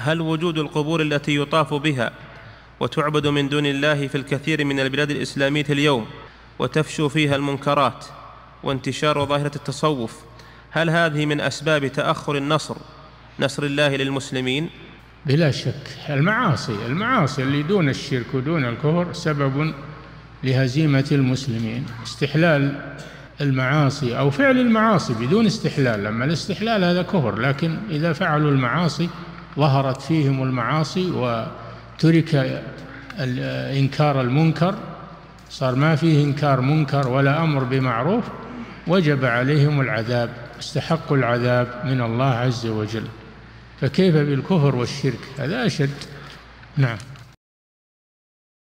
هل وجود القبور التي يطاف بها وتعبد من دون الله في الكثير من البلاد الإسلامية اليوم وتفشو فيها المنكرات وانتشار ظاهرة التصوف هل هذه من أسباب تأخر النصر نصر الله للمسلمين؟ بلا شك. المعاصي المعاصي اللي دون الشرك ودون الكفر سبب لهزيمة المسلمين. استحلال المعاصي أو فعل المعاصي بدون استحلال لما الاستحلال هذا كفر لكن إذا فعلوا المعاصي ظهرت فيهم المعاصي وترك إنكار المنكر. صار ما فيه إنكار منكر ولا أمر بمعروف وجب عليهم العذاب استحقوا العذاب من الله عز وجل. فكيف بالكفر والشرك؟ هذا أشد. نعم.